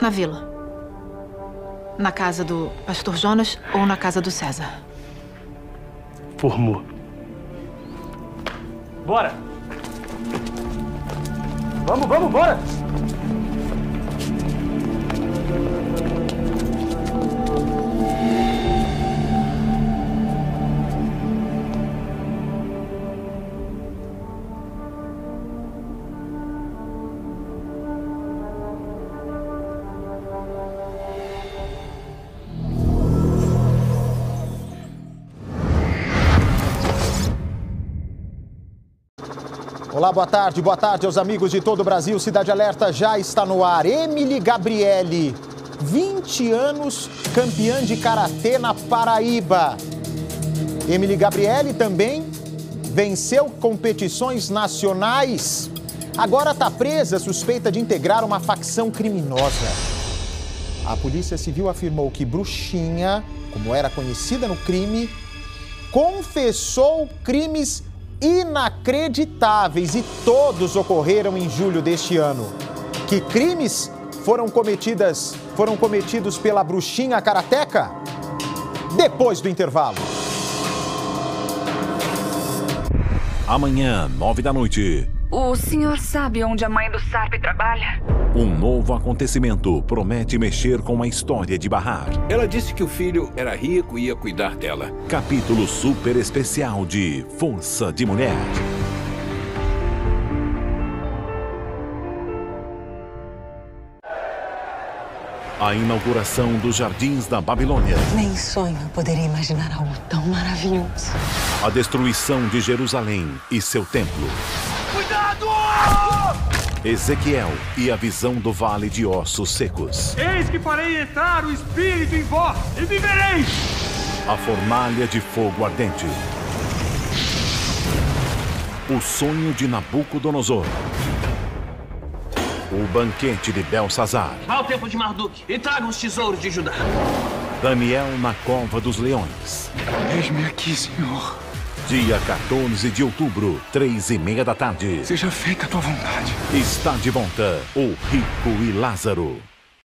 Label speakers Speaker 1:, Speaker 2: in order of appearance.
Speaker 1: Na vila. Na casa do pastor Jonas ou na casa do César?
Speaker 2: Formou. Bora! Vamos, vamos, bora!
Speaker 3: Olá, boa tarde, boa tarde aos amigos de todo o Brasil. Cidade Alerta já está no ar. Emily Gabriele, 20 anos, campeã de karatê na Paraíba. Emily Gabriele também venceu competições nacionais. Agora está presa suspeita de integrar uma facção criminosa. A Polícia Civil afirmou que Bruxinha, como era conhecida no crime, confessou crimes inacreditáveis e todos ocorreram em julho deste ano. Que crimes foram cometidas, foram cometidos pela bruxinha karateca? Depois do intervalo.
Speaker 4: Amanhã, nove da noite.
Speaker 5: O senhor sabe onde a mãe do Sarp trabalha?
Speaker 4: Um novo acontecimento promete mexer com a história de Bahar.
Speaker 6: Ela disse que o filho era rico e ia cuidar dela.
Speaker 4: Capítulo super especial de Força de Mulher. A inauguração dos Jardins da Babilônia.
Speaker 7: Nem sonho poderia imaginar algo tão maravilhoso.
Speaker 4: A destruição de Jerusalém e seu templo.
Speaker 2: Cuidado!
Speaker 4: Ezequiel e a visão do vale de ossos secos.
Speaker 2: Eis que farei entrar o Espírito em vós e vivereis!
Speaker 4: A fornalha de fogo ardente. O sonho de Nabucodonosor. O banquete de Belsazar.
Speaker 8: Ao templo de Marduk e tragam os tesouros de Judá.
Speaker 4: Daniel na cova dos leões.
Speaker 9: Eis-me aqui, Senhor.
Speaker 4: Dia 14 de outubro, três e meia da tarde.
Speaker 9: Seja feita a tua vontade.
Speaker 4: Está de volta o Rico e Lázaro.